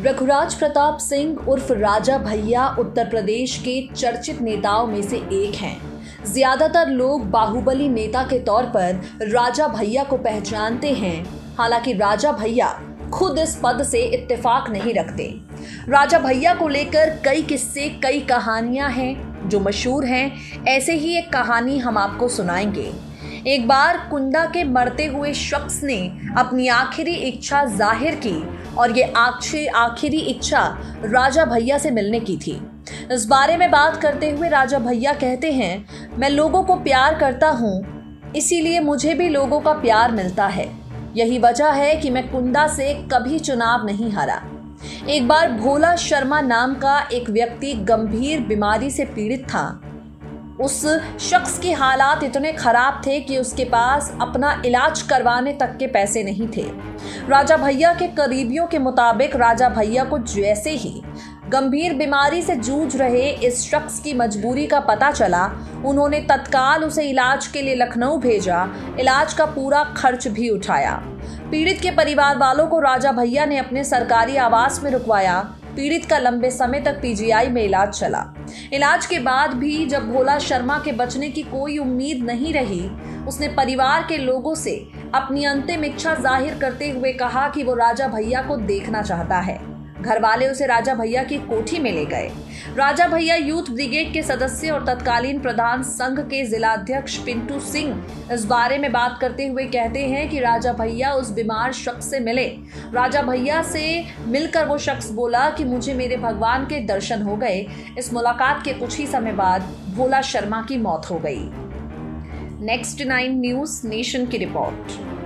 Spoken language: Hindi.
शिवराज प्रताप सिंह उर्फ़ राजा भैया उत्तर प्रदेश के चर्चित नेताओं में से एक हैं। ज़्यादातर लोग बाहुबली नेता के तौर पर राजा भैया को पहचानते हैं। हालाँकि राजा भैया खुद इस पद से इत्तेफाक नहीं रखते। राजा भैया को लेकर कई किस्से, कई कहानियाँ हैं। जो मशहूर हैं, ऐसे ही एक कहानी हम आपको सुनाएँगे। एक बार कुंदा के मरते हुए शख्स ने अपनी आखिरी इच्छा ज़ाहिर की और ये आखिरी इच्छा राजा भैया से मिलने की थी। इस बारे में बात करते हुए राजा भैया कहते हैं, मैं लोगों को प्यार करता हूँ, इसीलिए मुझे भी लोगों का प्यार मिलता है। यही वजह है कि मैं कुंदा से कभी चुनाव नहीं हारा। एक बार भोला शर्मा नाम का एक व्यक्ति गंभीर बीमारी से पीड़ित था। उस शख्स के हालात इतने खराब थे कि उसके पास अपना इलाज करवाने तक के पैसे नहीं थे। राजा भैया के करीबियों के मुताबिक राजा भैया को जैसे ही गंभीर बीमारी से जूझ रहे इस शख्स की मजबूरी का पता चला। उन्होंने तत्काल उसे इलाज के लिए लखनऊ भेजा। इलाज का पूरा खर्च भी उठाया। पीड़ित के परिवार वालों को राजा भैया ने अपने सरकारी आवास में रुकवाया। पीड़ित का लंबे समय तक पीजीआई में इलाज चला। इलाज के बाद भी जब भोला शर्मा के बचने की कोई उम्मीद नहीं रही, उसने परिवार के लोगों से अपनी अंतिम इच्छा ज़ाहिर करते हुए कहा कि वो राजा भैया को देखना चाहता है। घर वाले उसे राजा भैया की कोठी में ले गए। राजा भैया यूथ ब्रिगेड के सदस्य और तत्कालीन प्रधान संघ के जिलाध्यक्ष पिंटू सिंह इस बारे में बात करते हुए कहते हैं कि राजा भैया उस बीमार शख्स से मिले। राजा भैया से मिलकर वो शख्स बोला कि मुझे मेरे भगवान के दर्शन हो गए। इस मुलाकात के कुछ ही समय बाद भोला शर्मा की मौत हो गई। नेक्स्ट नाइन न्यूज़ नेशन की रिपोर्ट।